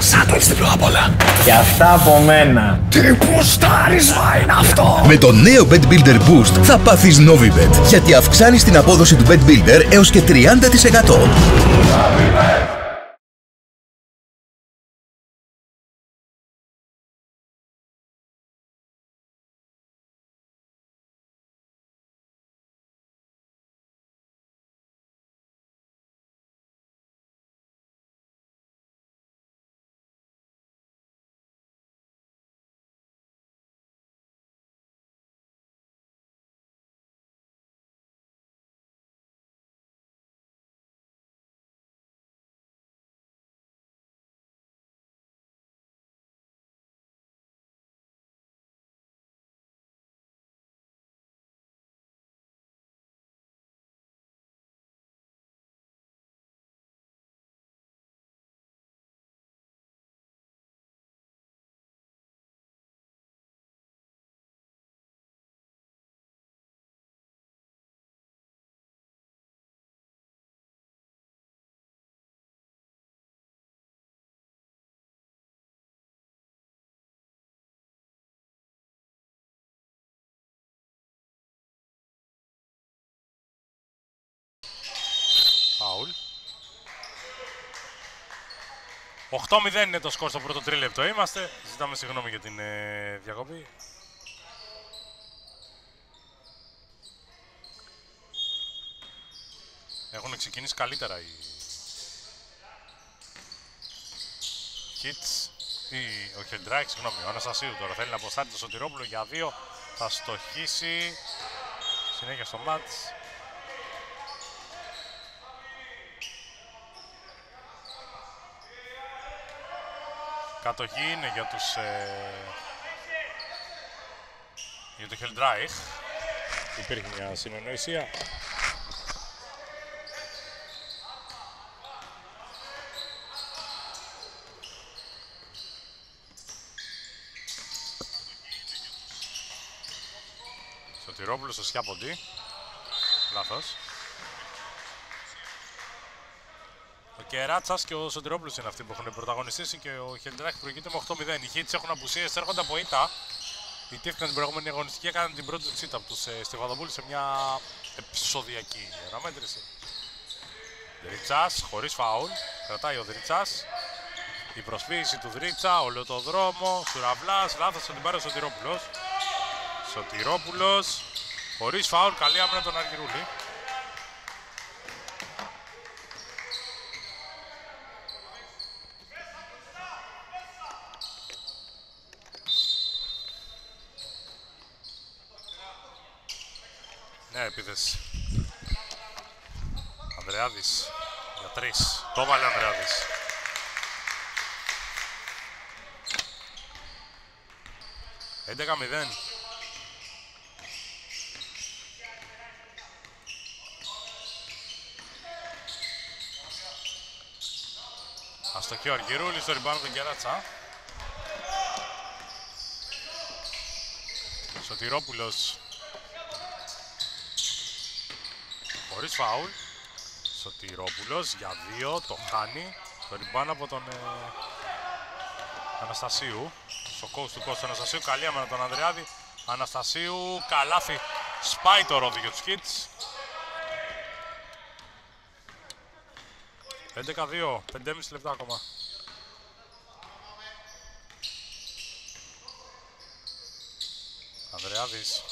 Σαν το έχεις διπλό απ' όλα. Και αυτά από μένα. Τι πουστάρισμα είναι αυτό. Με το νέο Bet Builder Boost θα πάθεις Novibet, γιατί αυξάνεις την απόδοση του Bet Builder έως και 30%. 8-0 είναι το σκορ στο πρώτο τρίλεπτο. Είμαστε. Ζητάμε συγγνώμη για την ε, διακοπή. Έχουν ξεκινήσει καλύτερα οι Hits ή ο Χελντράκ, συγγνώμη, ο Αναστασίου τώρα θέλει να αποστάρει το Σωτηρόπουλο για δύο. Θα στοχίσει. Συνέχεια στο μάτς. Κατοχή είναι για τους... Ε, για το Χελντράιχ. Υπήρχε μια συνεννοησία. Σωτηρόπουλος στο Σιάποντι. Λάθος. Κεράτσα και ο Σωτηρόπουλο είναι αυτοί που έχουν πρωταγωνιστήσει και ο Χελντράχ προηγείται με 8-0. Οι Χίτς έχουν απουσίες, έρχονται από ήττα. Ιτήθηκαν την προηγούμενη αγωνιστική, έκαναν την πρώτη τσίτα από τους ε, Στεβαδοπούλου σε μια επεισοδιακή αναμέτρηση. Δρίτσας, χωρίς φάουλ, κρατάει ο Δρίτσας. Η προσποίηση του Δρίτσα, όλο το δρόμο, Σουραβλάς, λάθος θα την πάρει ο Σωτηρόπουλος. Σωτηρόπουλος, χωρίς φάουλ, καλή άμυνα τον Αργυρούλη. Ναι, επίθεση. Ανδρεάδης για τρεις. Το βάλε ο Ανδρεάδης. Έντεκα μηδέν. Αστοχή ο Αργυρούλης, στο ριμπάνω τον Κεράτσα. Σωτηρόπουλος χωρίς φάουλ. Σωτηρόπουλος για δύο, το χάνει. Το ριμπάν από τον ε, Αναστασίου. Στο coach του Κώστα Αναστασίου, καλή άμενα τον Ανδρεάδη. Αναστασίου, καλάθι. Σπάει το ρόδι για τους Kids. 11-2, 5,5 λεπτά ακόμα. Ανδρεάδης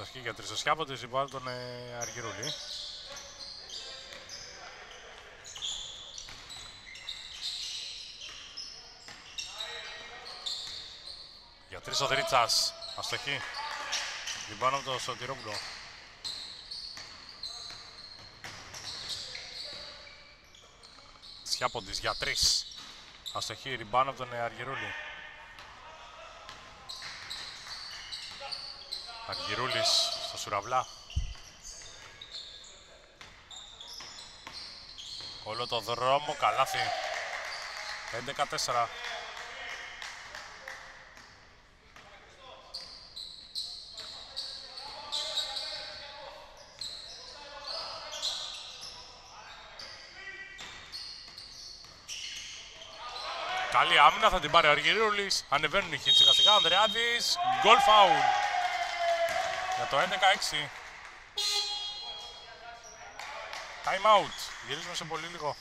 Αστοχή για τρισοσιάποντες υπάλληλο τον ε, Αργυρούλη. Για τρεις ο Δρίτσας. Αστοχή. Λιμπάνω από το Σωτηρόπουλο. Σιάποντης για τρεις. Αστοχή. Ριμπάνω από τον ε, Αργυρούλη. Αργυρούλης στο Σουραβλά. Όλο το δρόμο, καλάθι. 11-4. Καλή άμυνα, θα την πάρει ο Αργυρούλης. Ανεβαίνουν οι χίτς σιγά σιγά. Ανδρεάδης, γκολ φάουλ. Για το 11-6. Time out. Γυρίζουμε σε πολύ λίγο.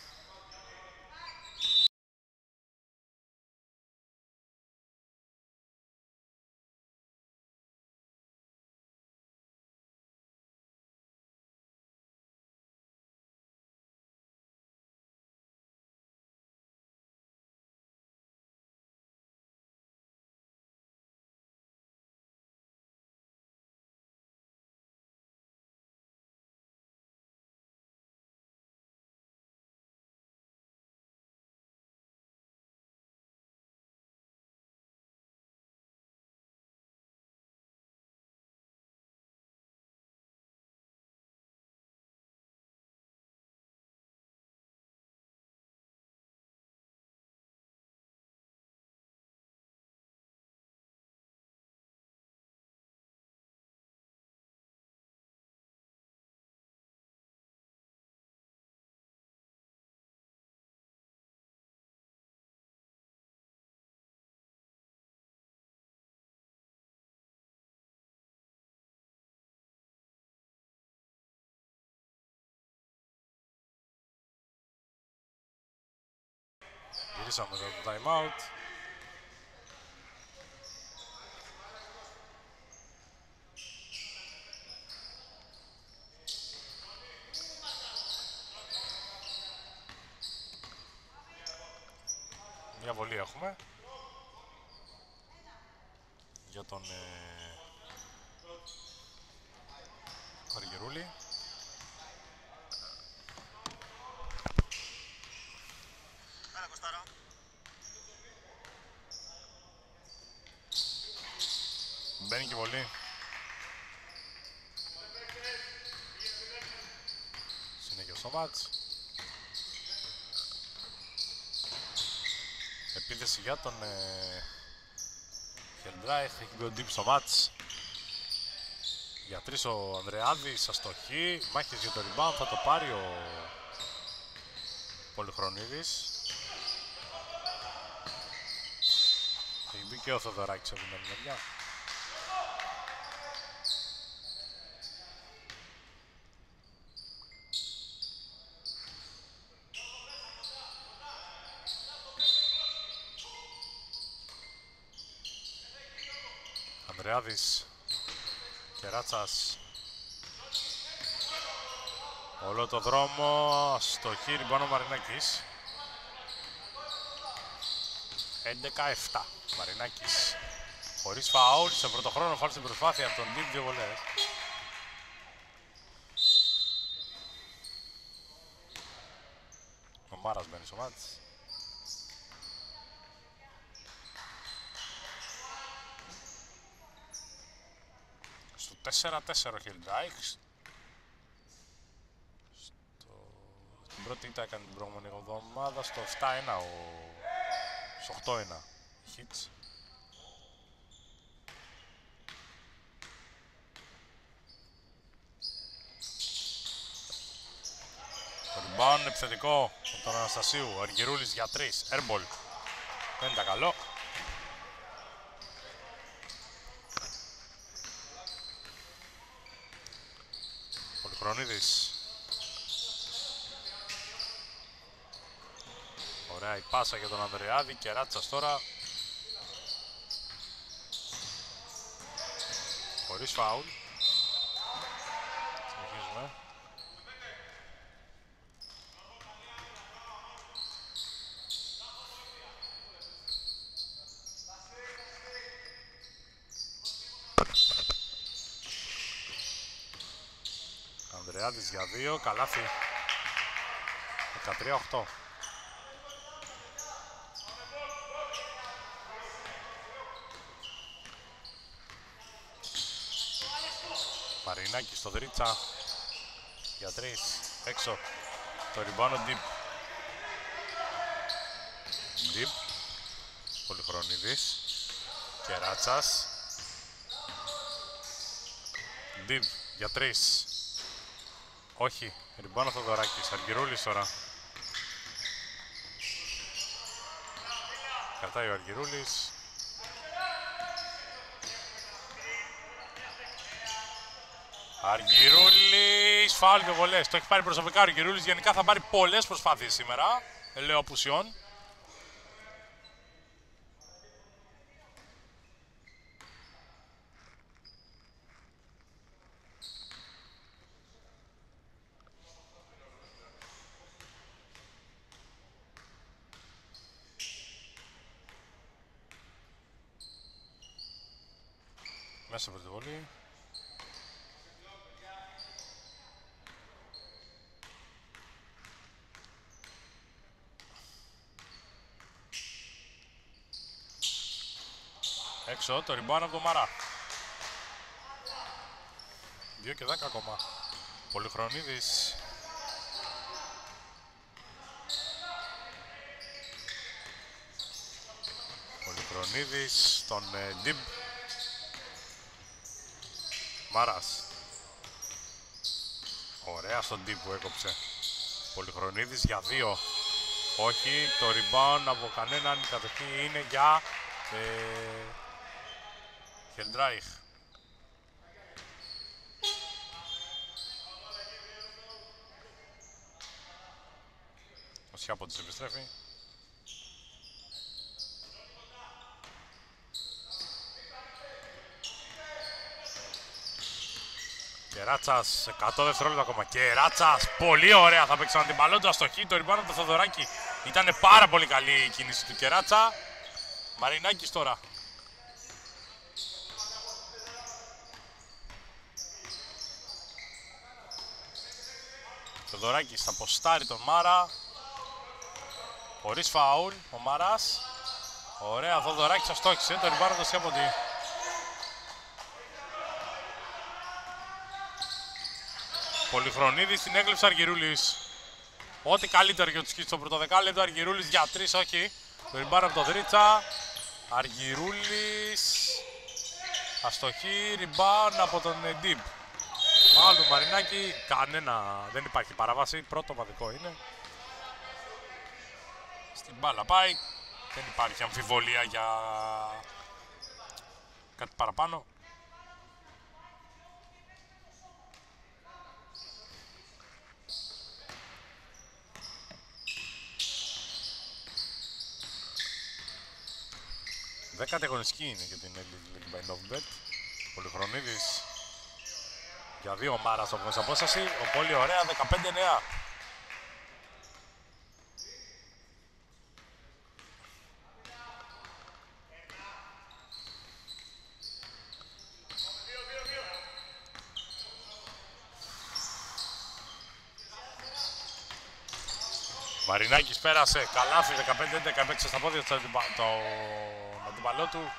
Γυρίσαμε εδώ το time out. Μια βολή έχουμε. Για τον ε, Αργυρούλη. Μπαίνει και βολή. Συνέχεια στο μάτς. Επίθεση για τον ε, Χελντράιχ, έχει μπει ο Ντύπ στο μάτς. Για τρεις ο Ανδρεάδης, αστοχή, μάχες για το rebound, θα το πάρει ο Πολυχρονίδης. Έχει μπει και ο Θοδωράκης από την άλλη μεριά. Ανδρεάδης Κεράτσας Όλο το δρόμο στο χείρι πάνω Μαρινάκης. 11-7 Μαρινάκης Χωρίς φαούλ σε πρώτο χρόνο φάουλ στην προσπάθεια από τον Ντίμ δύο βολές Ο Μάρας μπαίνει στο ματς Στο 4-4 ο Χιλντράιχ. Στο... Στην πρώτη ήττα έκανε την προηγούμενη εβδομάδα. Στο 7-1 ο... Στο 8-1 hits. Το rebound επιθετικό από τον Αναστασίου. Ο Αργυρούλης για 3. Airball. Δεν ήταν καλό. Πολυχρονίδης. Ωραία η πάσα για τον Ανδρεάδη. Κεράτσας τώρα. Χωρίς φάουλ. Συνεχίζουμε. Ανδρεάδης για δύο, καλάθι. 13-8. Μαρινάκη στο δρίτσα. Για τρεις. Έξω. Το ριμπάνω deep. Deep. Πολυχρονίδης. Κεράτσας. Deep. Για τρεις. Όχι. Ριμπάνω Θοδωράκης. Αργυρούλης τώρα. κρατάει ο Αργυρούλης. Αργυρούλης, φάουλ και βολές. Το έχει πάρει προσωπικά ο Αργυρούλης. Γενικά θα πάρει πολλές προσπάθειες σήμερα. ε, Λέω απουσιών. Μέσα από τη βολή. Έξω το ριμπάν από το Μαρά. 2 και 10 ακόμα. Πολυχρονίδης. Πολυχρονίδης, τον ε, Ντιμπ. Μάρας. Ωραία στον Ντιμπ που έκοψε. Πολυχρονίδης για δύο. Όχι, το rebound από κανέναν κατοχή είναι για ε, Χελντράιχ. Ο Σιάποντης επιστρέφει. Κεράτσας, 100 δευτερόλεπτα ακόμα. Κεράτσας, πολύ ωραία. Θα παίξει έναν την του αστοχή. Το ριμπάνω του Θοδωράκη. Ήταν πάρα πολύ καλή η κίνηση του Κεράτσα. Μαρινάκης τώρα. Θοδωράκης θα ποστάρει τον Μάρα. Χωρίς φαούλ, ο Μάρας. Ωραία, Θοδωράκης αστόχησε, το ριμπάρο το Σιάποντι. Πολυχρονίδης την έκλειψε Αργυρούλης. Ό,τι καλύτερο για τους σκίτς στο πρώτο δεκάλεπτο. Αργυρούλης για τρεις, όχι. Το ριμπάρο από το Δρίτσα. Αργυρούλης. Αστοχή, ριμπάν από τον Ντίμπ. Πάλι του Μαρινάκη, κανένα, δεν υπάρχει παράβαση, πρώτο βαδικό είναι. Στην μπάλα πάει, δεν υπάρχει αμφιβολία για κάτι παραπάνω. Δέκατη αγωνιστική είναι για την League by Novibet. Πολυχρονίδης για δύο μάρας στο απόσταση. Ο πολύ ωραία, 15-9. Μαρινάκης πέρασε, καλάθι 15-11, έπαιξε στα πόδια του τον αντιπαλό του.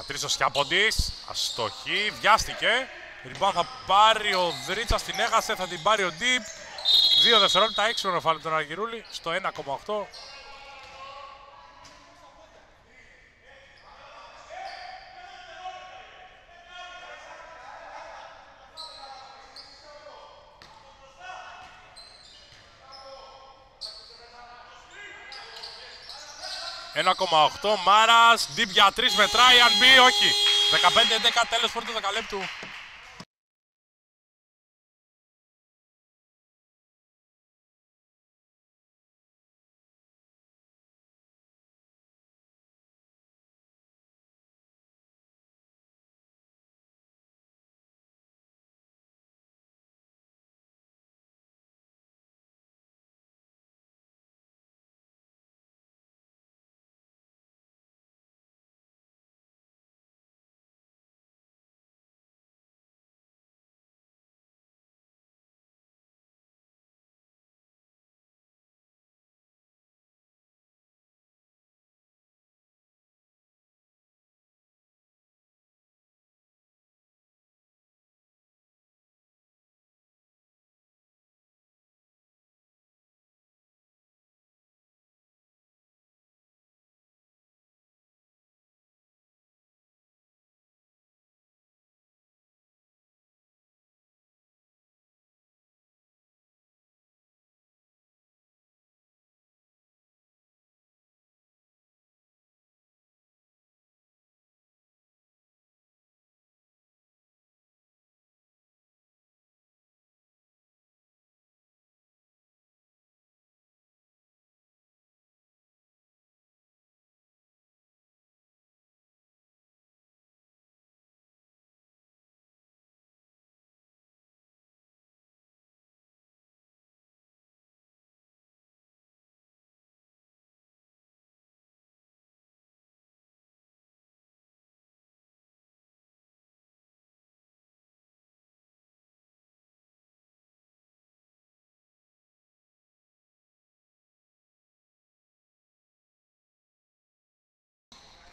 Για τρεις ο Σιάποντης, αστοχή, βιάστηκε. Λοιπόν θα πάρει ο Δρίτσα, την έχασε, θα την πάρει ο Ντίπ. Δύο δευτερόλεπτα έξω να φάλει τον Αργυρούλη στο 1,8. Ένα Μάρας, Deep για 3 μετράει, αν μπει, όχι. 15-11 τέλος πρώτου δεκαλέπτου.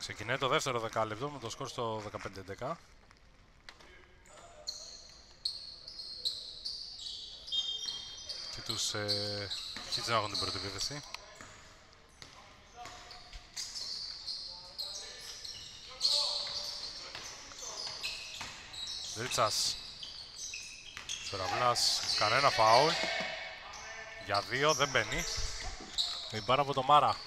Ξεκινάει το δεύτερο δεκάλεπτο με το σκορ στο 15-11. Και τους ε, Hits να έχουν την πρώτη επίθεση. Ρίτσας. Σοραβλάς. Κανένα φάουλ. Για δύο δεν μπαίνει. Η μπάρα από το Μάρα.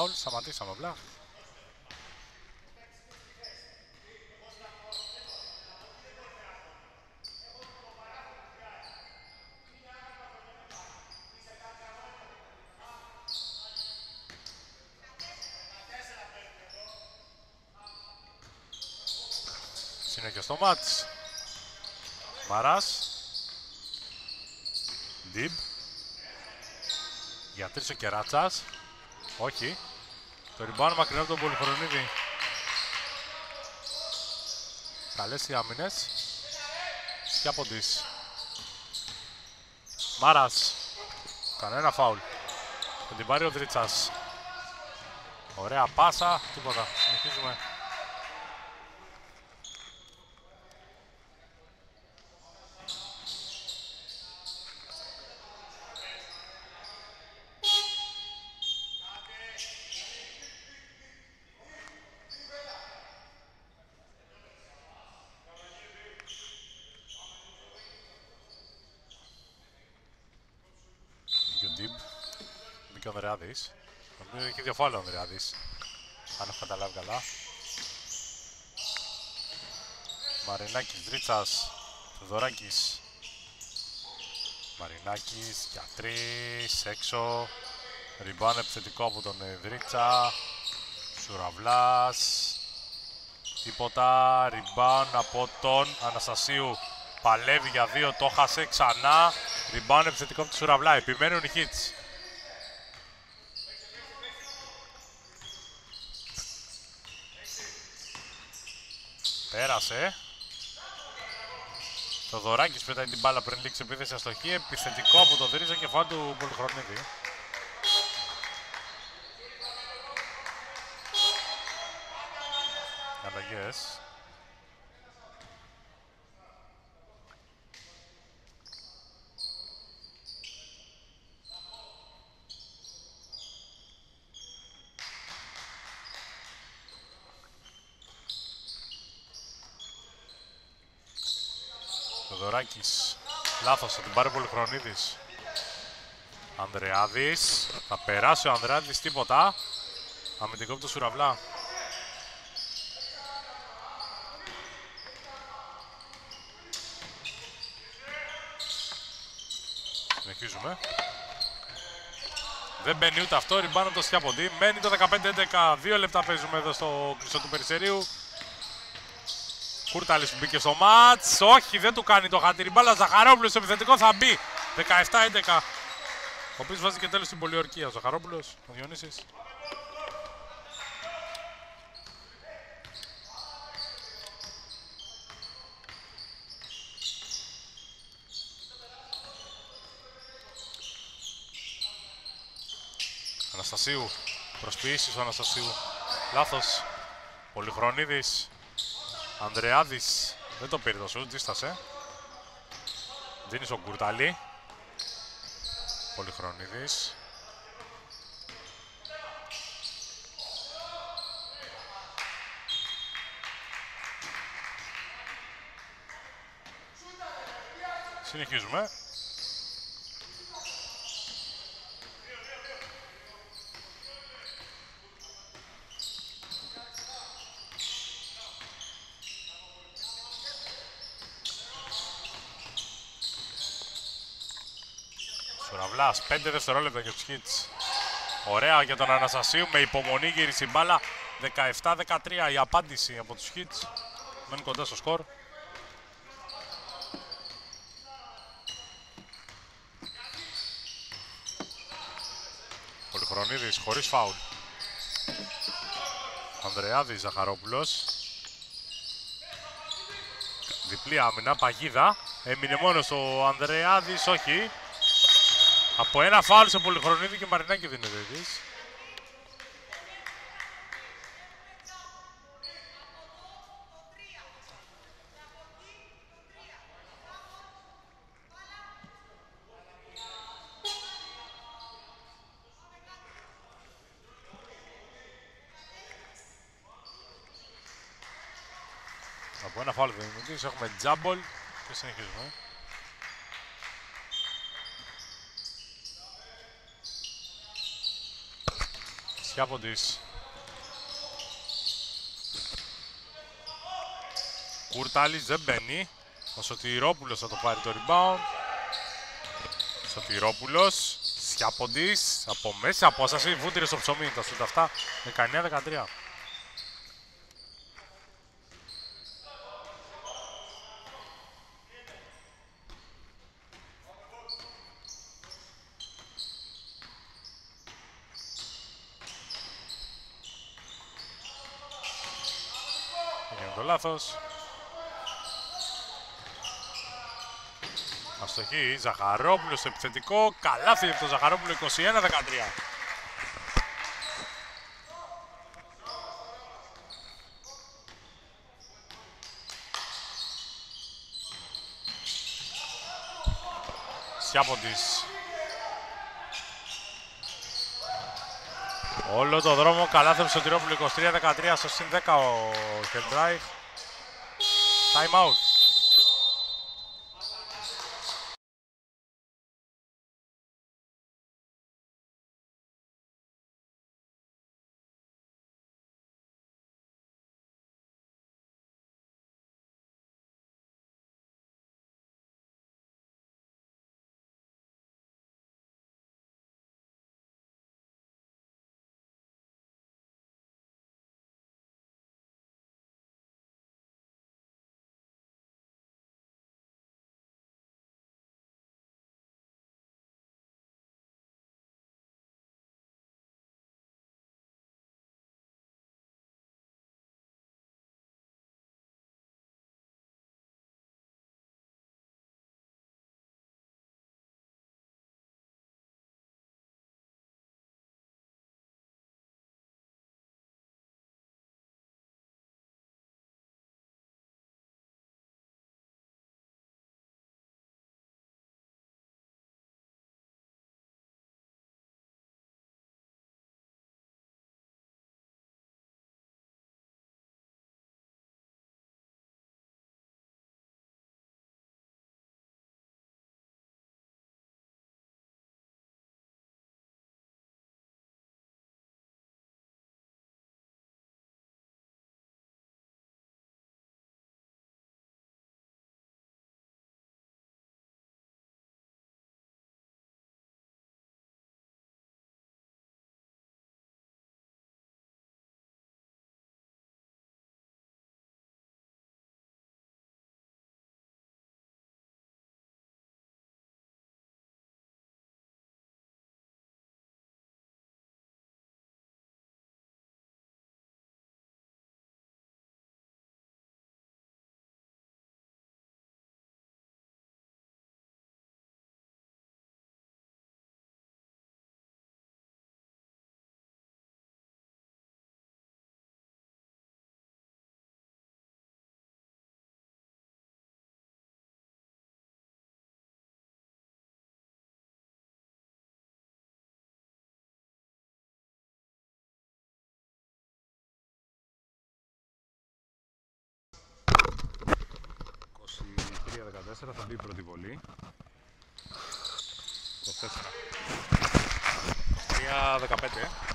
Κανένα φάουλ, σταματήσαμε απλά. Συνέχεια στο μάτς. Μαράς. Ντιμπ. Για τρεις ο Κεράτσας. Όχι. Το ριμπάνω μακρινό από τον Πολυχρονίδη. Καλές οι άμυνες. Και από τις. Μάρας. Κανένα φάουλ. Θα την πάρει ο Δρίτσας. Ωραία πάσα. Τίποτα. Συνεχίζουμε. Μπήκε ο Ντιμπ. Μπήκε ο Ανδρεάδης. Νομίζω έχει δύο φάουλ ο Ανδρεάδης. Αν έχω καταλάβει καλά. Μαρινάκης, Δρίτσας, Θεοδωράκης. Μαρινάκης για τρεις, έξω. Ριμπάν επιθετικό από τον ε, Δρίτσα. Σουραβλάς. Τίποτα. Ριμπάν από τον Αναστασίου. Παλεύει για δύο, το χάσε ξανά. Ριμπάν επιθετικό από τη Σουραβλά. Επιμένουν οι hits. Πέρασε. Το Δωράκης πέταγε την μπάλα πριν λήξει επίθεση αστοχή. Επιθετικό από το Δρίζα και φάου του Πολυχρονίδη. Αλλαγές. Θεοδωράκης. Λάθος, θα την πάρει ο Πολυχρονίδης. Ανδρεάδης. Θα περάσει ο Ανδρεάδης, τίποτα. Αμυντικό από το Σουραβλά. Συνεχίζουμε. Δεν μπαίνει ούτε αυτό, ριμπάνω το Σιάποντι. Μένει το 15-11. Δύο λεπτά παίζουμε εδώ στο κλειστό του Περιστερίου. Κούρταλης που μπήκε στο μάτς. Όχι, δεν του κάνει το χατήρι. Μπάλα Ζαχαρόπουλος, επιθετικό θα μπει. 17-11. Ο οποίος βάζει και τέλος στην πολιορκία. Ο Ζαχαρόπουλος, ο Διονύσης. Αναστασίου. Προσποιήσεις ο Αναστασίου. Λάθος. Πολυχρονίδης. Ανδρεάδης. Δεν το πήρε το σουτ, δίστασε. Δίνεις στον Κουρταλή. Πολυχρονίδης. Συνεχίζουμε. Σουραβλάς, 5 δευτερόλεπτα για τους hits. Ωραία για τον Αναστασίου, με υπομονή γύρισε η μπάλα. 17-13 η απάντηση από τους hits. Μένουν κοντά στο σκορ. Πολυχρονίδης, χωρίς φάουλ. Ανδρεάδης Ζαχαρόπουλος. Διπλή άμυνα, παγίδα. Έμεινε μόνος ο Ανδρεάδης, όχι. Από ένα φάουλ σε Πολυχρονίδη και Μαρινάκη δίνεται της. Από ένα φάουλ δίνεται έχουμε τζάμπολ και συνεχίζουμε. Σιάποντης. Κουρτάλης δεν μπαίνει. Ο Σωτηρόπουλος θα το πάρει το rebound. Σωτηρόπουλος. Σιάποντης. Από μέσα απόσταση. Βούτυρες στο ψωμί. Τα σούτ αυτά. 19-13. Έγινε το λάθος. Αστοχή, Ζαχαρόπουλος στο επιθετικό. Καλάθι από τον Ζαχαρόπουλο 21-13. Σιάποντης. Όλο το δρόμο καλάθι από τον Τυρόπουλο 23-13 στο συν 10 ο Χελντράιχ. Timeout. 13-14 θα μπει η πρώτη βολή. 24 23-15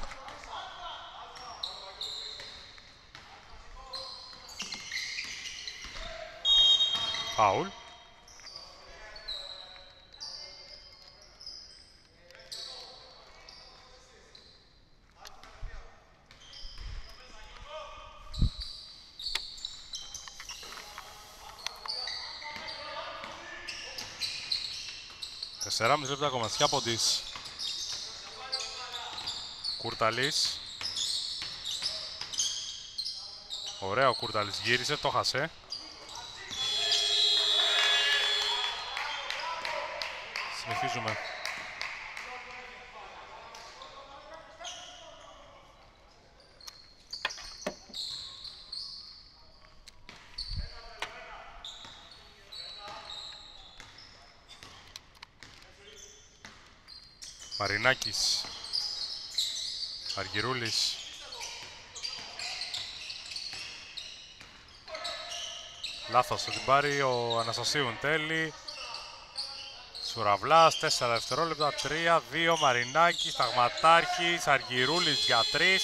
Φάουλ. Τεσσεράμιση λεπτά ακόμα. Σιάποντης. Κουρταλής. Ωραία, ο Κούρταλης γύρισε, το χασε. Συνεχίζουμε. Μαρινάκης Αργυρούλης. Λάθος θα την πάρει ο Αναστασίου εν τέλει. Σουραβλάς 4 δευτερόλεπτα 3, 2 Μαρινάκης Σταγματάρχης Αργυρούλης για 3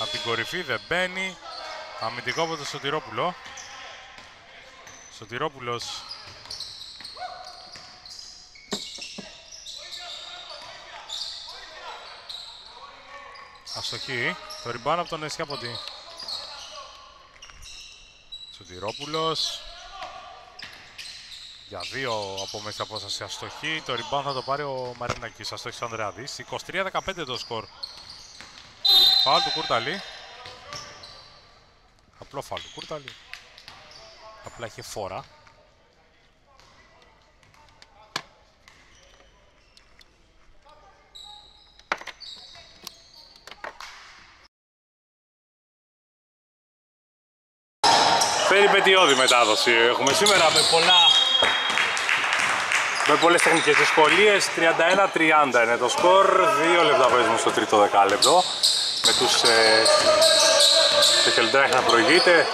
Από την κορυφή δεν μπαίνει. Αμυντικό από το Σωτηρόπουλο. Σωτηρόπουλος Αστοχή. Το ριμπάν από τον Εσιάποντι. Σωτηρόπουλος. Για δύο από μέσα απόσταση αστοχή. Το ριμπάν θα το πάρει ο Μαρινάκης. Αστοχής Ανδρεάδης. 23-15 το σκορ. Φάουλ του Κούρταλη. Απλό φάουλ του Κούρταλη. Απλά είχε φόρα. Περιπετειώδη μετάδοση. Έχουμε σήμερα με πολλά με πολλές τεχνικές δυσκολίες. 31-30 είναι το σκορ. 2 λεπτά παίζουμε στο τρίτο δεκάλεπτο. Με τους ε, Χελντράχ να προηγείται.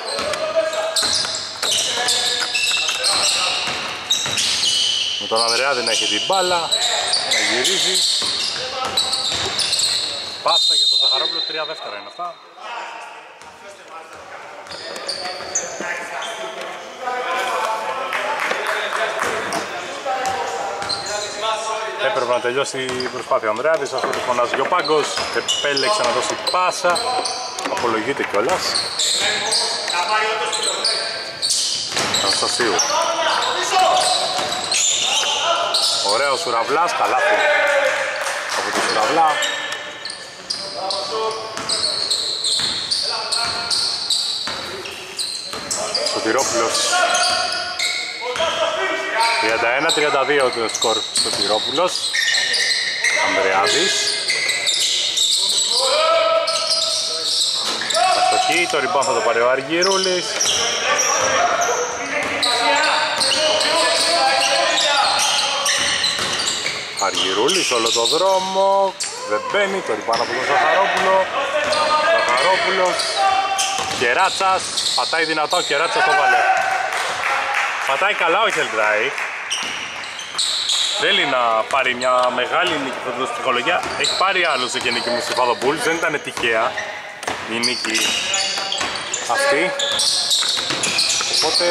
Με τον Ανδρεάδη να έχει την μπάλα. Να γυρίζει. Πάσα για τον Ζαχαρόπουλο. 3 δεύτερα είναι αυτά Έπρεπε να τελειώσει η προσπάθεια ο Ανδρέαδης, αυτό το φωνάζει ο Πάγκος, επέλεξε να δώσει πάσα, απολογείται κιόλας. Αναστασίου. Ωραίος Σουραβλάς, καλάθι από το Σουραβλά. Σωτηρόπουλος 31-32 το σκορ στο Τυρόπουλος. Ανδρεάδης. Αστοχή, το ριμπάν θα το πάρει ο Αργυρούλης Αργυρούλης όλο το δρόμο. Δεν μπαίνει, το ριμπάν από τον Ζαχαρόπουλο Ζαχαρόπουλος Κεράτσας, πατάει δυνατό, Κεράτσας το βάλε. Πατάει καλά ο Χελτράι Θέλει να πάρει μια μεγάλη νίκη στην ψυχολογία. Έχει πάρει άλλος σε νίκη μου στη Bulls. Δεν ήταν τυχαία η νίκη αυτή. Οπότε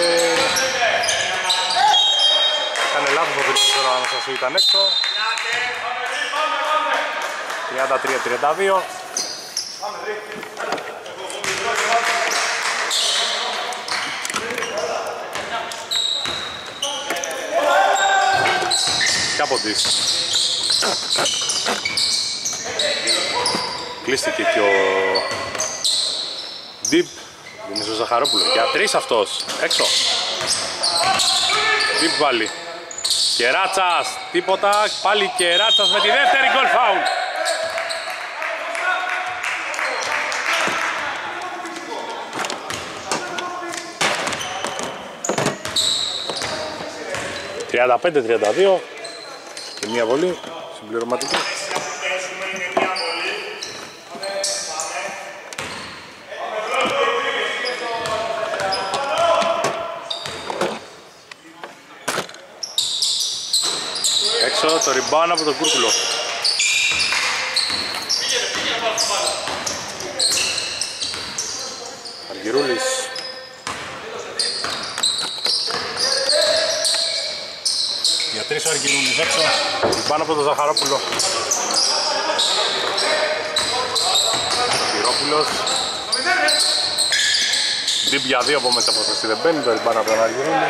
έκανε λάθος ο δικτύος τώρα να σας ήταν έξω. 33-32. Κάποντης. Κλείστηκε και ο Deep Δημήτρης Ζαχαρόπουλος. Για τρεις αυτός. Έξω. Deep βάλει. Κεράτσας. Τίποτα. Πάλι Κεράτσας με τη δεύτερη γκολ φάουλ. «35-32» και μία βολή συμπληρωματική. Έξω το ριμπάν από τον Κούρκουλο. Αργυρούλης Για τρεις Αργυρούλης έξω. Πάνω από το Ζαχαρόπουλο. Αργυρόπουλος. Ντύπ για δύο από μέσα από δεν μπαίνει, το ριμπάν από τον Αργυρούλη.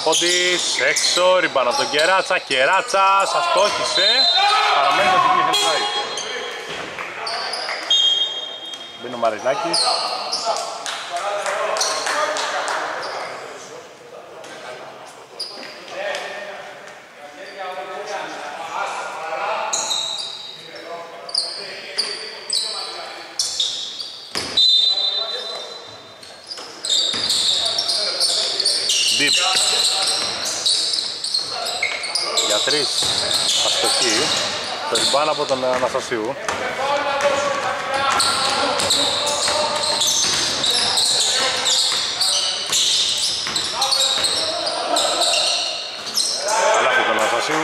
Σκιάποντης, έξω, ριμπάν από τον Κεράτσα, Κεράτσας, αστόχησε, παραμένει το δική χελτράει. Μπαίνει ο Μαρινάκης. Deep. Για τρεις αστοχή. Το ριμπάν από τον Αναστασίου. Καλάθι τον Αναστασίου.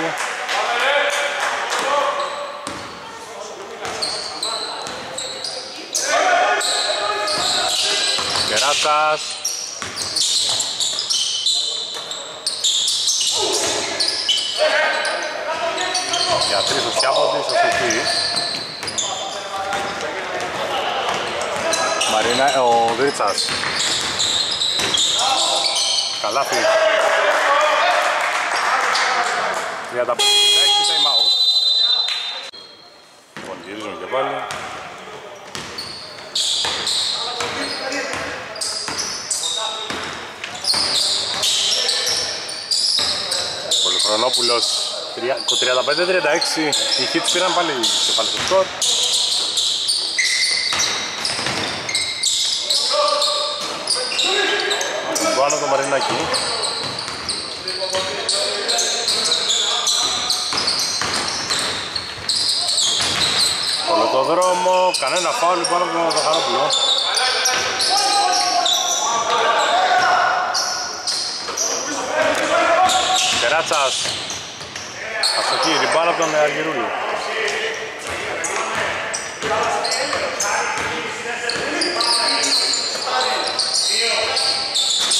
Κεράτσας. Για τρεις ο Σιάποντης, ο Σοφής. Μαρίνα, ο Δρίτσας. Καλάθι. 35 time out. Λοιπόν, γυρίζουμε και πάλι. Πολυχρονόπουλος τρια- το 35-36 οι hits πήραν πάλι κεφάλι στο σκορ. Πάνω το Μαρινάκι. Όλο το δρόμο, κανένα φάουλ πάνω από τον Ζαχαρόπουλο. Κεράτσας. Αστοχή, ριμπάρα από τον Αργυρούλη.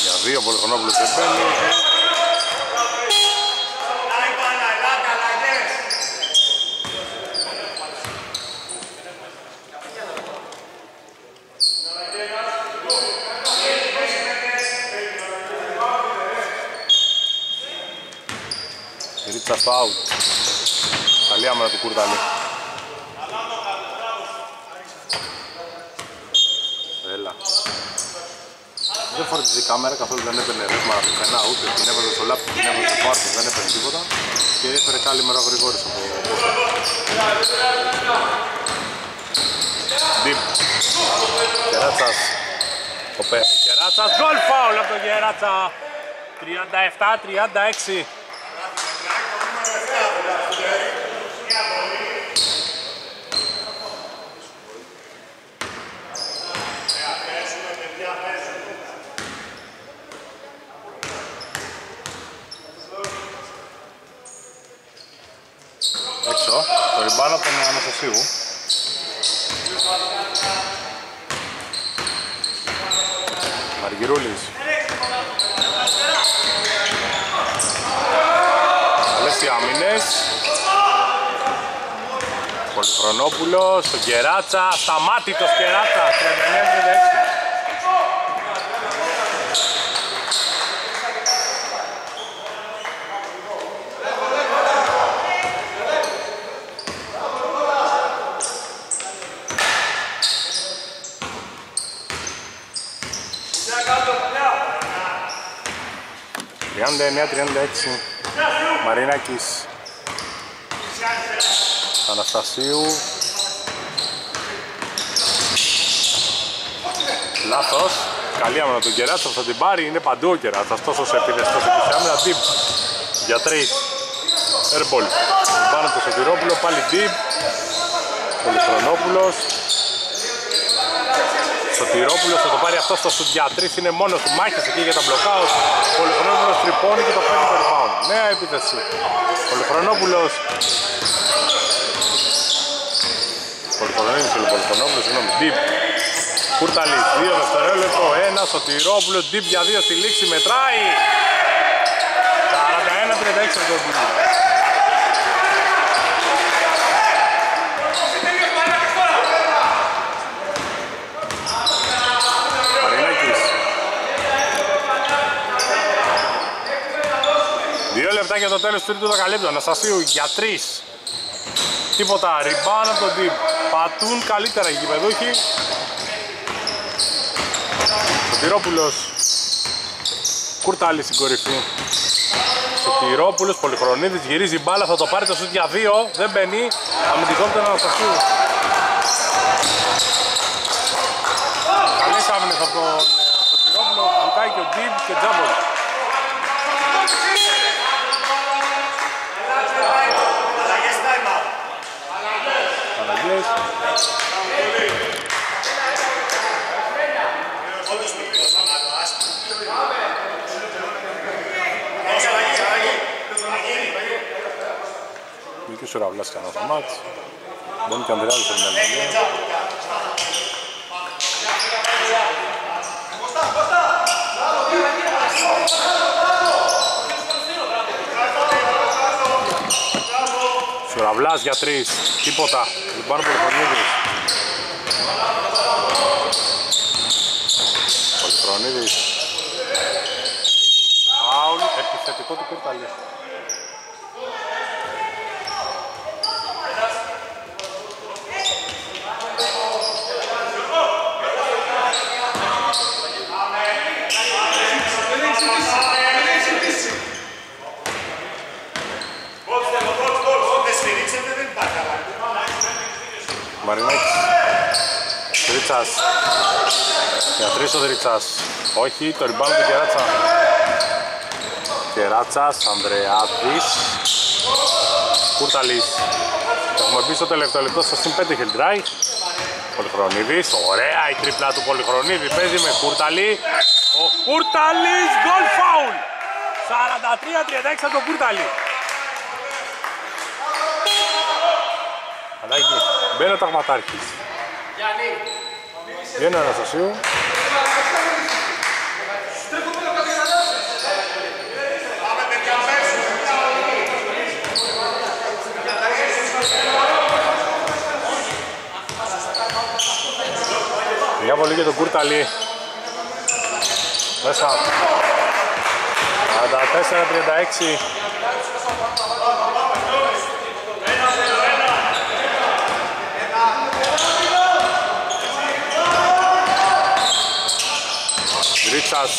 Για δύο Πολυχρονόπουλος δεν μπαίνει. Η Ρίτσα στο out. Καλή άμενα του Κουρταλή. Έλα. Δεν φορτίζει η κάμερα καθόλου δεν έπαιρνε ρεύμα πουθενά ούτε την έβαζε στο λάπτο, την έβαζε στο πάρκο, δεν έπαιρνε τίποτα και έφερε καλή μέρα γρηγόρης από πόσο. Deep. Κεράτσας. Ο Πέ. Κεράτσας, γκολ φάουλ από τον Κεράτσα. 37-36. Έξω, το ριμπάν από τον Αναστασίου. Αργυρούλης. Καλές οι άμυνες. Πολυχρονόπουλος, τον Κεράτσα, σταμάτητος Κεράτσα, 39-36. Τριάντα 36 Μαρίνακης Αναστασίου. Λάθος. Καλή άμενα τον Κεράτσα θα την πάρει. Είναι παντού ο Κεράτσας Τόσο σε επίδεση τόσο και σε άμενα Deep. Για τρεις. Airball Πάνω το Σωτηρόπουλο Πάλι Deep. Πολυχρονόπουλος Σωτηρόπουλος θα το πάρει αυτό στο σουτ για τρεις είναι μόνος του. Μάχης εκεί για τα μπλοκάους. Πολυχρονόπουλος τρυπώνει και το παίρνει το rebound. Νέα επίθεση. Πολυχρονόπουλος. Πολυχρονόπουλος, Πολυχρονόπουλος, συγγνώμη, Deep Κούρταλης, 2 δευτερόλεπτο, 1 Σωτηρόπουλος, Deep για 2 στη λήξη, μετράει. 41-36 αυτό το πουλί Μαρινάκης Δύο λεπτά για το τέλος του τρίτου δεκαλέπτου. Αναστασίου για τρεις. Τίποτα. Ριμπάν από τον Τιπ. Πατούν καλύτερα οι γηπεδούχοι. Σωτηρόπουλος. Κουρτάλης στην κορυφή. Σωτηρόπουλος, Πολυχρονίδης, γυρίζει μπάλα, θα το πάρει το σούτ για δύο. Δεν μπαίνει. Αμυντικό από τον Αναστασίου. Καλές άμυνες από τον ε, Σωτηρόπουλο. Βουτάει και ο Ντίβ και Τζάμπολ. Αλλαγές. Μπήκε ο Σουραβλάς κανένα στο μάτς. Μπαίνει και ο Ανδρεάδης στην αλλαγή. Σουραβλάς για τρεις. Τίποτα. Λιμπάνω Πολυχρονίδης. Πολυχρονίδης. Φάουλ. Επιθετικό του Κούρταλης. Μαρινέκης. Δρίτσας. Για τρεις ο Δρίτσας. Όχι, το ριμπάνω του Κεράτσας. Κεράτσας, Ανδρεάδης. Κούρταλης. Έχουμε μπει στο τελευταίο λεπτό στο συν 5 Χελντράι. Πολυχρονίδης, ωραία η τρίπλα του Πολυχρονίδη. Παίζει με Κούρταλη. Ο Κούρταλης, γκολ φάουλ. 43-36 από τον Κούρταλη. Μπαίνει ο Ταγματάρχης. Βγαίνει ο Αναστασίου. Μια βολή για τον Κούρταλη. Μέσα. 44-36. Ρίτσας.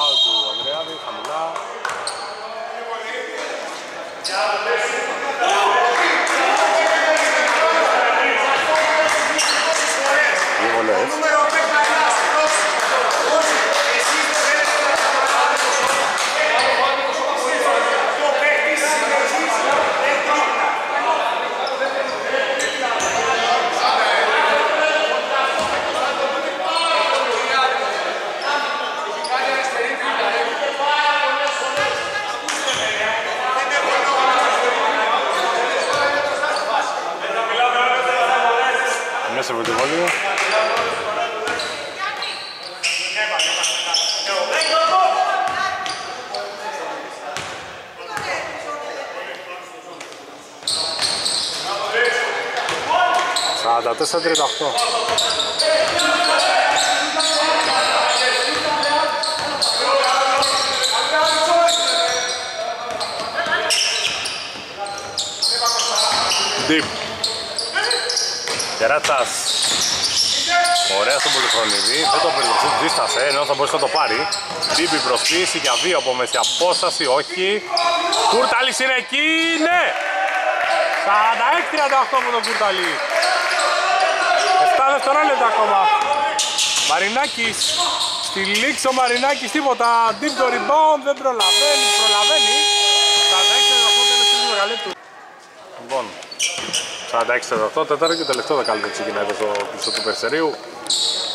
Άου του Ανδρεάδη, χαμηλά. Δύο βολές. Μέσα από τη βολή. Σαράντα τέσσερα τριάντα οχτώ. Deep. Κεράτσας. Ωραία στον Πολυχρονιδή, δεν το περιοριστεί, δίστασε, ενώ θα μπορούσε να το πάρει. Τύπη προσποίηση για δύο από μέση απόσταση, όχι. Κούρταλης είναι εκεί, ναι! 46-38 από τον Κούρταλη. 7 δευτερόλεπτα ακόμα. Μαρινάκης, στη λήξη ο Μαρινάκης τίποτα. Deep το rebound, δεν προλαβαίνει, προλαβαίνει. 46-38 τέλος του μεγαλύτερου. Λοιπόν, 46-48, τέταρτο και τελευταίο δεκάλεπτο ξεκινάει εδώ στο πίσω του Περσερίου.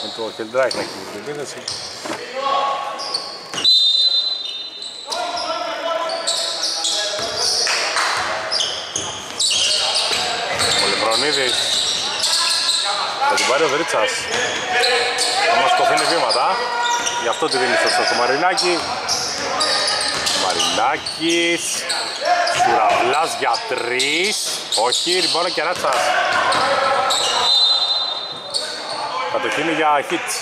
Με το Χελντράικ να έχει την επίδεση. Πολυχρονίδης. Θα την πάρει ο Δρίτσας. Θα μας κοφίνει βήματα. Γι' αυτό τη δίνει στο στο Μαρινάκι. Μαρινάκης. Σουραβλάς για τρεις. Όχι, ριμπάνω και ράτσας. Κατοχήνει για hits.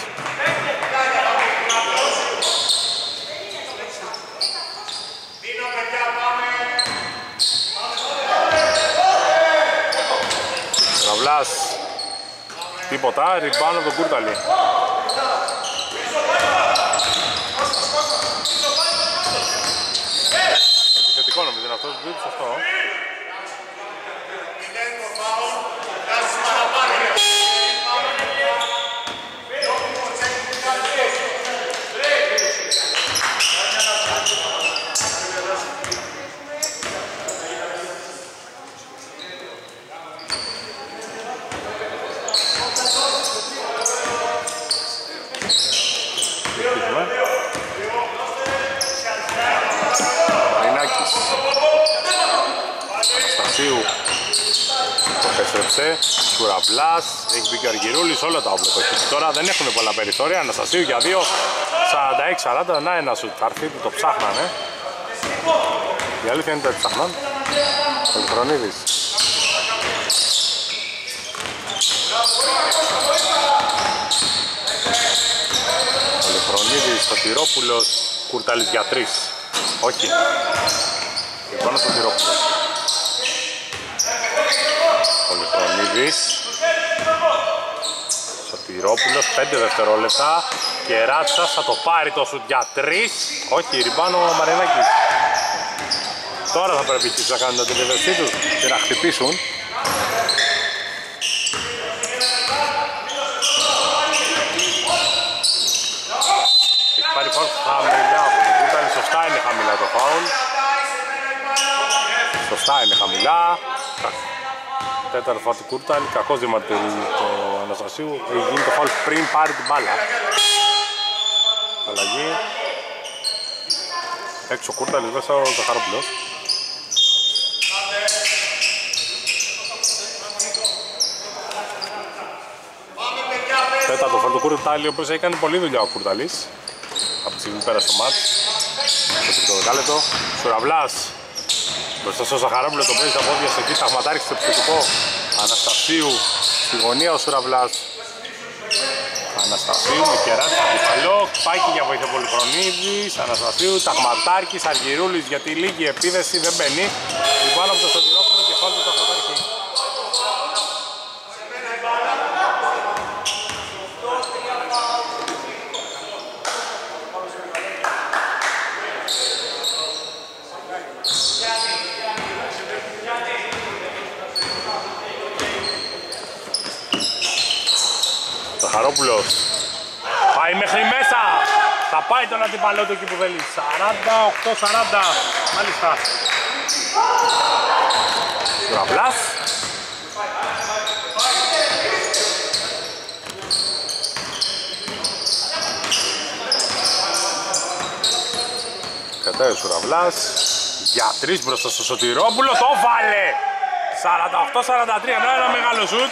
Τίποτα, rebound από τον Κούρταλη. Επιθετικό νομίζω είναι αυτός, δεν σωστό. Συνεχίζουμε. Μαρινάκης. Αναστασίου. Το επέστρεψε. Σουραβλάς. Έχει μπει και ο Αργυρούλης. Όλα τα όπλα το έχει. Τώρα δεν έχουν πολλά περιθώρια. Αναστασίου για 2. 46-40. Να ένα σουτ. Θα έρθει που το ψάχνανε. Η αλήθεια είναι ότι τα ψάχναν. Πολυχρονίδης. Πολυχρονίδης, Σωτηρόπουλος, Κουρτάλης για 3. Όχι. Λοιπόν, ο Σωτηρόπουλος. Πολυχρονίδης. Σωτηρόπουλος, 5 δευτερόλεπτα. Και Ράτσας θα το πάρει το σουτ για 3. Όχι, ριμπάνω ο Μαρινάκης. Τώρα θα πρέπει να κάνουν την επίδεσή τους και να χτυπήσουν. Έχει πάρει φάουλ χαμηλά από τον Κούρταλη. Σωστά είναι χαμηλά το φάουλ. Σωστά είναι χαμηλά. Τέταρτο φάουλ του Κούρταλη. Κακός διαμαρτυρεί το Αναστασίου. Έχει γίνει το φάουλ πριν πάρει την μπάλα. Αλλαγή. Έξω ο Κούρταλης, μέσα ο Ζαχαρόπουλος. Τέταρτο φάουλ του Κούρταλη, ο οποίος έκανε πολλή δουλειά ο Κούρταλης από τη στιγμή που πέρασε το μάτς. Στο τρίτο δεκάλεπτο. Σουραβλάς. Μπροστά στο Ζαχαρόπουλο το παίζει στα πόδια στο εκεί. Ταγματάρι στο επιθετικό. Αναστασίου. Στη γωνία ο Σουραβλάς. Αναστασίου με κεράκι στο κεφαλό. Πάκι για βοήθεια Πολυχρονίδης. Αναστασίου. Ταγματάρκης. Αργυρούλης για τη λίγη επίδεση. Δεν μπαίνει. Λοιπόν από το Σωτηρόπουλο κεφάλι του Ταγματάρκη. Ζαχαρόπουλος πάει μέχρι μέσα. Θα πάει τον αντιπαλό του εκεί που θέλει 48-40 μάλιστα. Γραβλάς Κατάει ο Σουραβλάς για τρεις μπροστά στο Σωτηρόπουλο. Το βάλε. 48-43 ένα, ένα μεγάλο σουτ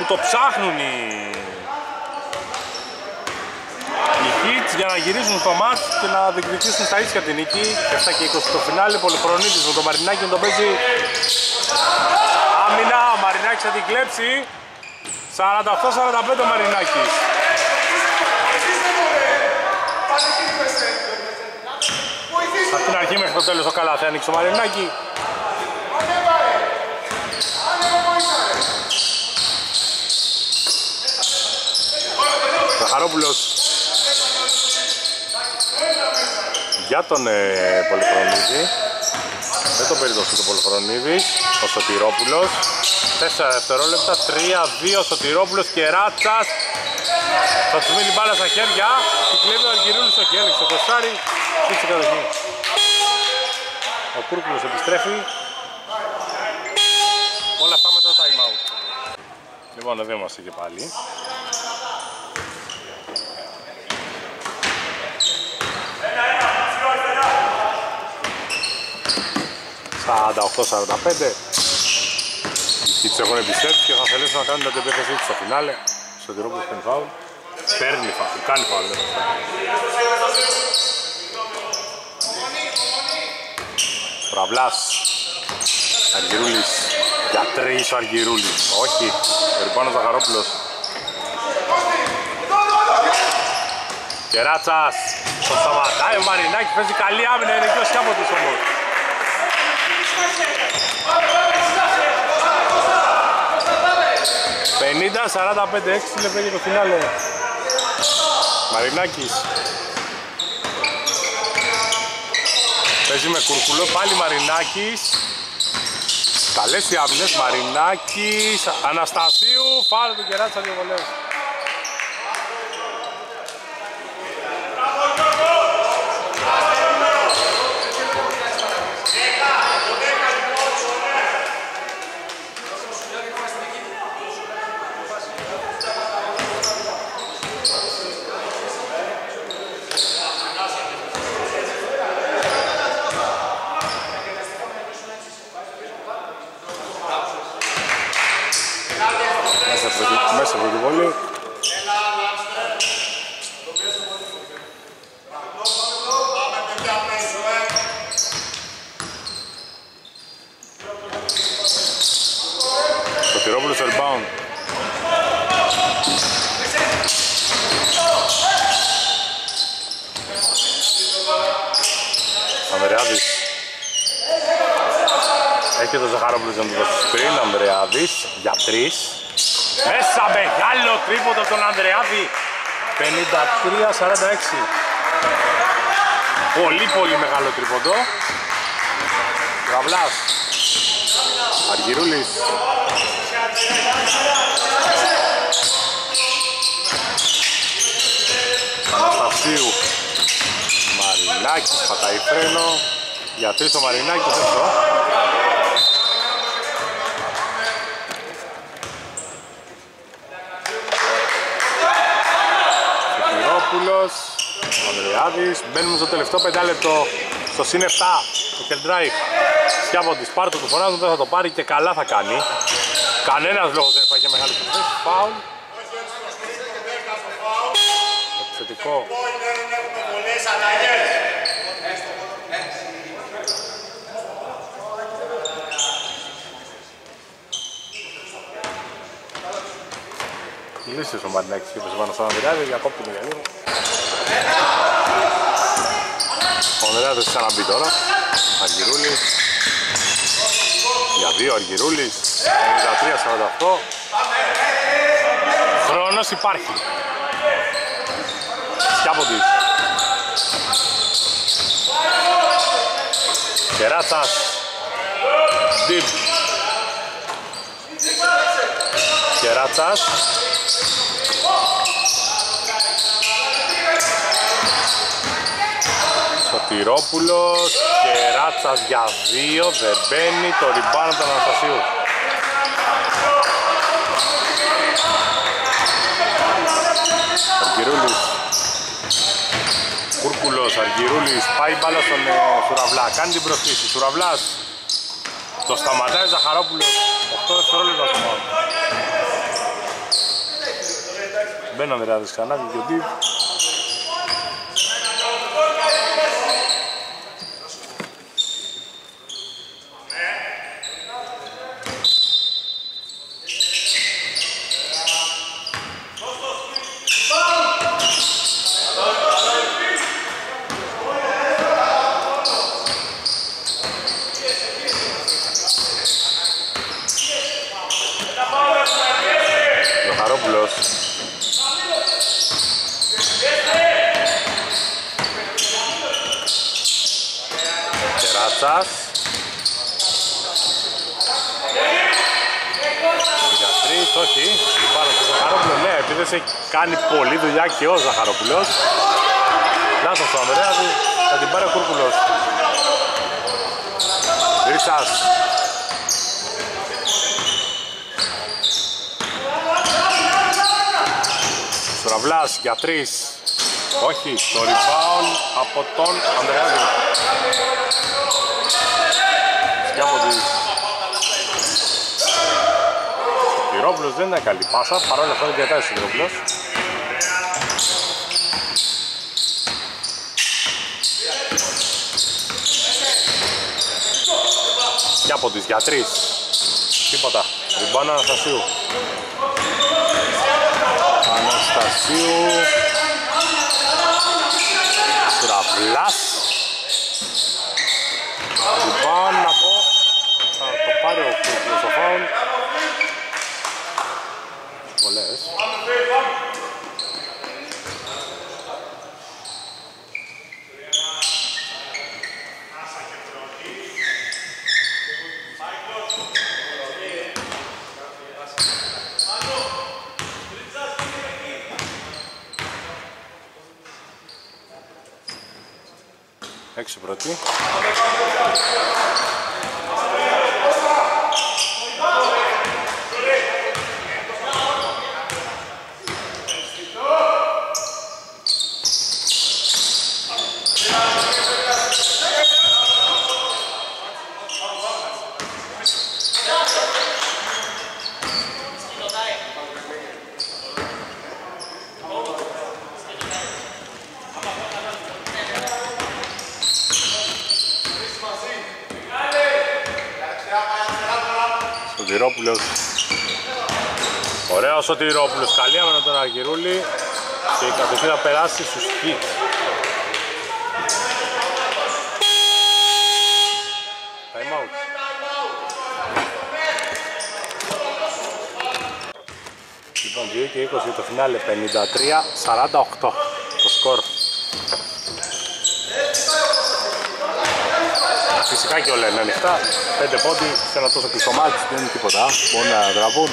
που το ψάχνουν οι, οι Hits για να γυρίσουν στο μάτς και να διεκδικήσουν στα ίσια την νίκη. 7 και 20 στο φινάλι, Πολυχρονίτης με τον Μαρινάκη να τον παίζει άμυνα, ο Μαρινάκης θα την κλέψει. 48-45 ο Μαρινάκης. Από την αρχή μέχρι το τέλος ο Καλάθι άνοιξε ο Μαρινάκη Ζαχαρόπουλος. Για τον ε, Πολυχρονίδη. Δεν το περιδοθεί το Πολυχρονίδη. Ο Σωτηρόπουλος. 4 δευτερόλεπτα 3-2 Σωτηρόπουλος και Ράτσας. Θα του μείνει μπάλα στα χέρια. Και κλέβει ο Αργυρούλης στο χέρι στο κοστάρι και στην κατοχή. Ο Κούρκουλος επιστρέφει. Όλα αυτά με το time out. Λοιπόν εδώ είμαστε και πάλι 48-45 Οι Hits έχουν επιστρέψει και θα θελήσουν να κάνουν την αντεπίθεσή τους στο φινάλε. Στο Τυρόπουλος παίρνει φάουλ. Παίρνει φάουλ, κάνει φάουλ δεν Πραυλάς. Αργυρούλης. Για τρεις ο Αργυρούλης. Όχι, Περιπάνω Ζαχαρόπουλος. Κεράτσας το σταματάει ο Μαρινάκης παίζει καλή άμυνα είναι και ο Σιάποτος όμως 50-45, 6 λεπτά για το φινάλε. Μαρινάκης. Παίζει με κουρκουλό, πάλι Μαρινάκης. Καλές οι άμυνες, Μαρινάκης, Αναστασίου, φάουλ του Κεράτσα δύο βολές. Μέσα από τη- Μέσα από τη βολή. Σωτηρόπουλος στο rebound. Ανδρεάδης. Έχει το Ζαχαρόπουλος να του δώσει screen. Ανδρεάδης για τρεις. Μέσα μεγάλο τρίποντο από τον Ανδρεάδη. 53-46. Πολύ πολύ μεγάλο τρίποντο. Γραβλάς. Αργυρούλης. Αναστασίου. Μαρινάκης πατάει φρένο. Για τρεις το Μαρινάκης αυτό. Σωτηρόπουλος, Ανδρεάδης, μπαίνουμε στο τελευταίο πεντάλεπτο στο συν 7, το Κελντράιχ. Σκιάποντης, πάρ' το του φωνάζουν, δεν θα το πάρει και καλά θα κάνει. Κανένας λόγος δεν υπάρχει μεγάλη θέση. Φάουλ. Επιθετικό. Λύσεις ο Μαρινάκης και έπαιζε πάνω στον Ανδρεάδη, διακόπτουμε για λίγο. Ο Ανδρεάδης ξαναμπεί τώρα. Αργυρούλης. Για δύο Αργυρούλης. 93-48. Χρόνος υπάρχει. Σκιάποντης. Κεράτσας. Deep. Κεράτσας. Σωτηρόπουλος και Ράτσας για δύο, δεν μπαίνει το ριμπάνω του Αναστασίου. Αργυρούλης. Κούρκουλος, Αργυρούλης, πάει μπάλα στον ε, Σουραβλά, κάνει την προσθήση. Σουραβλάς, το σταματάει ο Ζαχαρόπουλος, 8 δευτερόλεπτα ακόμα. Μπαίνει ο Ανδρεάδης ξανά και ο Ντίβ. Ζαχαρόπουλος. Κεράτσας. Για τρεις, όχι. Πάνω στο Ζαχαρόπουλο, ναι, επειδή έχει κάνει πολλή δουλειά και ο Ζαχαρόπουλος. Λάθος του Ανδρέαδη, θα την πάρει ο Κούρκουλος. Ρίτσας. Στραβλάς για τρεις. Όχι, το rebound από τον Ανδρεάδη. Σκιάποντης. Ο Πυρόπουλος δεν είναι καλή πάσα, παρόλα αυτά δεν διατάζει ο Πυρόπουλος. Σκιάποντης για τρεις. Τίποτα. Rebound Αναστασίου. Αναστασίου Στραβλάς 6 πρώτη. Σωτηρόπουλος. Ωραίος ο Σωτηρόπουλος. Καλή άμενα τον Αργυρούλη. Και η κατοχή θα περάσει στους hits. Time out. Λοιπόν, 2 και 20 το φινάλε, 53-48 το σκορ. Φυσικά και όλα είναι ανοιχτά. 5 πόντι σε ένα τόσο κλειστό μάτι δεν είναι τίποτα. Μπορούν να δραβούν.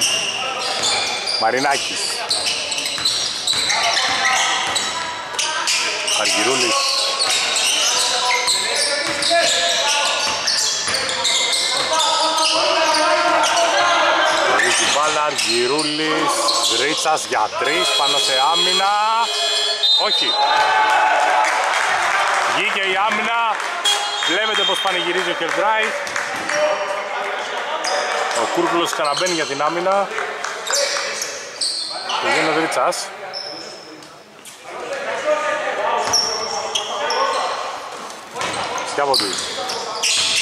Μαρινάκης. Αργυρούλης. Ρίτσι μπάλα, Αργυρούλης, Ρίτσας για τρεις, πάνω σε άμυνα. Όχι. Βγήκε η άμυνα, Βλέπετε πως πανηγυρίζει ο Κερντράι. Ο Κούρκουλος ξαναμπαίνει για την άμυνα. Και βγαίνει ο Δρίτσας. Σκιάβονται.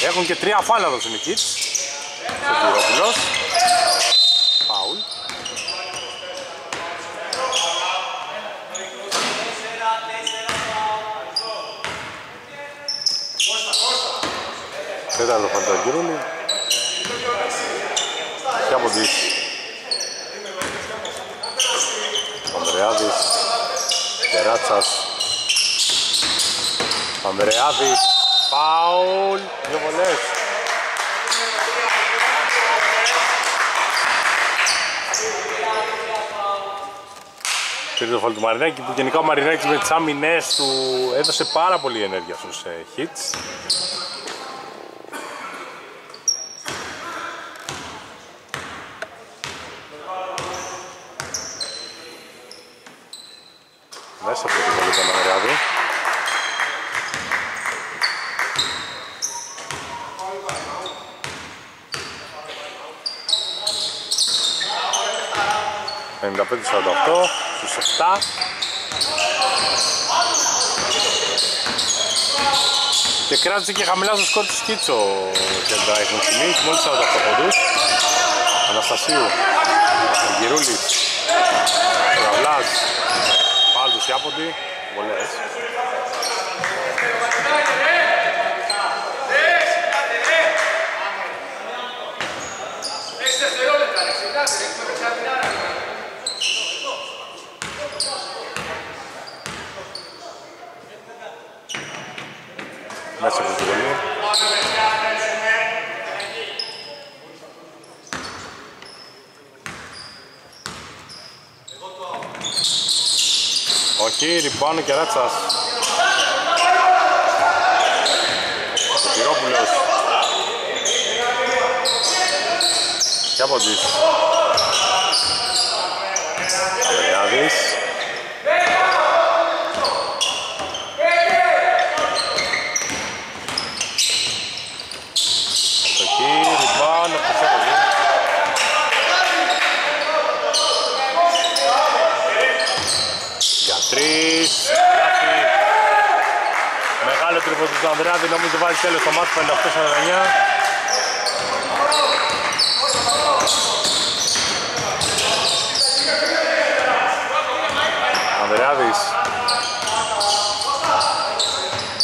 Έχουν και τρία φάλα εδώ οι Κιτς. Ο Κυρόπουλος. Φάουλ. Τέταρτο Φανταγκυρούλη. Και από τις Ανδρεάδης Κεράτσας. Ανδρεάδης Πάουλ Δύο βολές. Πήρε το φαλ του Μαρινάκη που γενικά ο Μαρινάκης με τις άμυνες του έδωσε πάρα πολύ ενέργεια στους ε, hits Μέσα από την βολή του Αναγριάδου. «55-48» στους 7 και κράτησε και χαμηλά στο σκορ του Σκίτσο και τα έχουν σημεί, μόλις 48 πόντους Αναστασίου, Γυρούλης, Ραβλάς, Πάλι τους Ιάποντι, βολές. Μέσα από τη βολή. Όχι, rebound ο Κεράτσας. Ο Πυρόπουλος. Και από τις. Ανδρεάδης. Εκεί, rebound, ο Χρυσόπουλος. Για τρεις. Λάθη. Μεγάλο τρίποντο του Ανδρεάδη, νομίζω βάζει τέλος στο μάτι 58-49. Ανδρεάδης.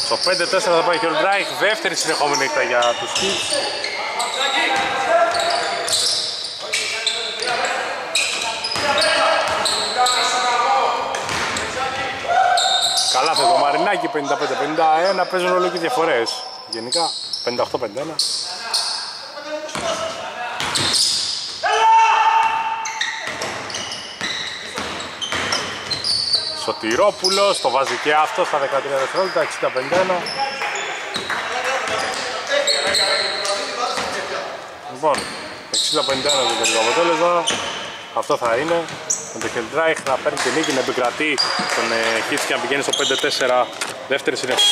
Στο 5-4 θα πάει και ο Ντράιχ, δεύτερη συνεχόμενη ήττα για τους Kings. Καλά θε το Μαρινάκι, 55-51, παίζουν όλο και διαφορές. Γενικά, 58-51. Σωτηρόπουλος, το βάζει και αυτός στα 13 δευτερόλεπτα, 60-51. Λοιπόν, 60-51 το τελικό αποτέλεσμα. Αυτό θα είναι. Με το Χελτράιχ να παίρνει την νίκη, να επικρατεί τον ε, Χίτς και να πηγαίνει στο 5-4 δεύτερη συνεχόμενη.